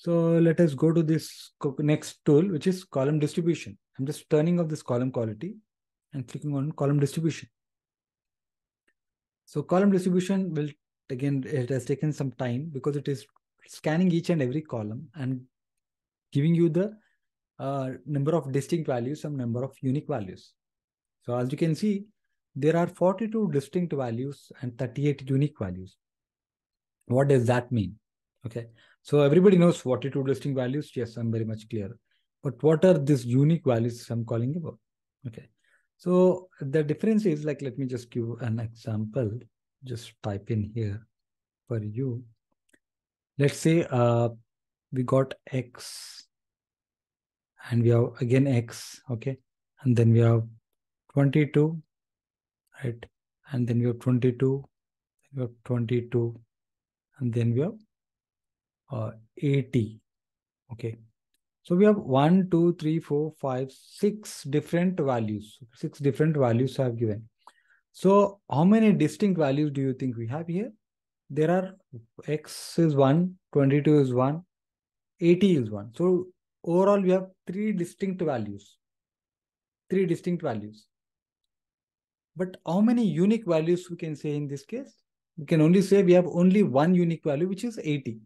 So let us go to this next tool, which is column distribution. I'm just turning off this column quality and clicking on column distribution. So column distribution will, again, it has taken some time because it is scanning each and every column and giving you the uh, number of distinct values, some number of unique values. So as you can see, there are 42 distinct values and 38 unique values. What does that mean? Okay, so everybody knows 42 listing values. Yes, I'm very much clear. But what are these unique values I'm calling about? Okay, so the difference is like, let me just give an example. Just type in here for you. Let's say uh, we got X and we have again X, okay? And then we have 22, right? And then we have 22, we have 22, and then we have uh, 80, okay? So we have one, two, three, four, five, six different values. Six different values I have given. So how many distinct values do you think we have here? There are x is 1, 22 is 1, 80 is 1. So overall we have three distinct values. Three distinct values. But how many unique values we can say in this case? We can only say we have only one unique value, which is 80.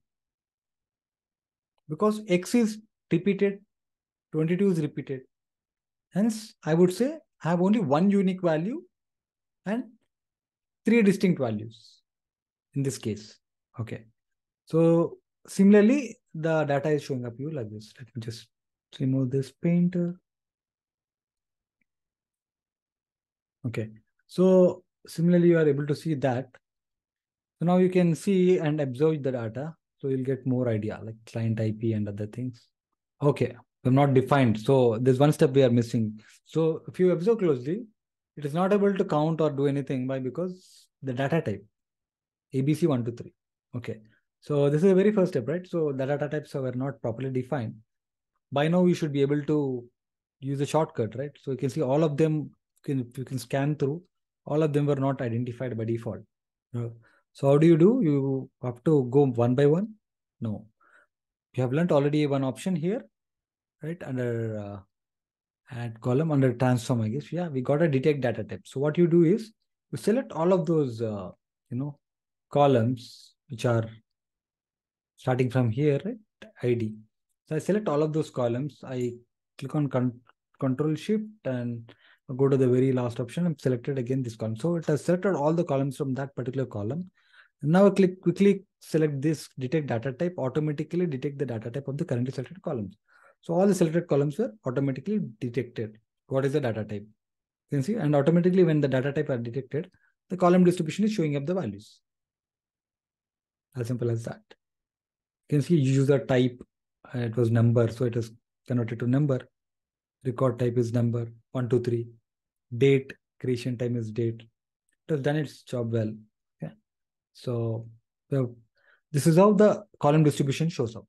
Because x is repeated, 22 is repeated. Hence, I would say I have only one unique value and three distinct values in this case. Okay. So similarly, the data is showing up you like this. Let me just remove this painter. Okay. So similarly, you are able to see that. So now you can see and observe the data. So you'll get more idea like client IP and other things. Okay, we've not defined. So there's one step we are missing. So if you observe closely, it is not able to count or do anything by because the data type ABC123. Okay. So this is the very first step, right? So the data types were not properly defined. By now, we should be able to use a shortcut, right? So you can see all of them, you can, you can scan through, all of them were not identified by default. So how do you do? You have to go one by one? No. You have learned already one option here right? Under uh, add column under transform, I guess. Yeah, we got a detect data type. So what you do is you select all of those, uh, you know, columns which are starting from here, right? ID. So I select all of those columns. I click on con control shift and go to the very last option. I'm selected again this column. So it has selected all the columns from that particular column. Now click quickly select this detect data type, automatically detect the data type of the currently selected columns. So all the selected columns were automatically detected. What is the data type? You can see, and automatically when the data type are detected, the column distribution is showing up the values. As simple as that. You can see user type, uh, it was number, so it is converted to number. Record type is number, one, two, three. Date, creation time is date. It has done its job well. So this is how the column distribution shows up.